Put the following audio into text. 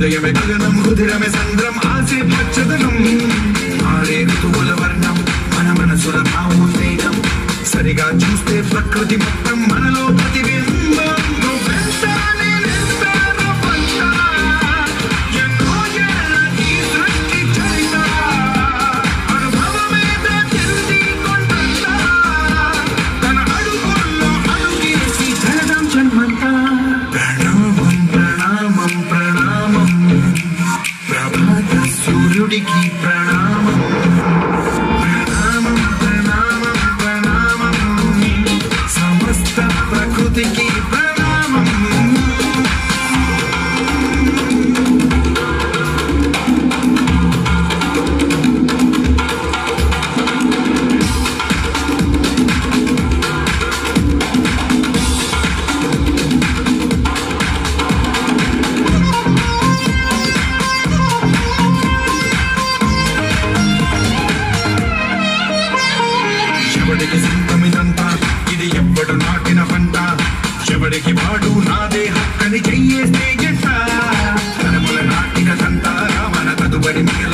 హృదయమే గగనం హృదయమే సంద్రం ఆసే పచ్చదనం మారే ఋతువుల వర్ణం మన మనసుల భావం తేజం సరిగా చూస్తే ప్రకృతి మొత్తం మనలో ప్రతిబింబం. thinking Wait a minute.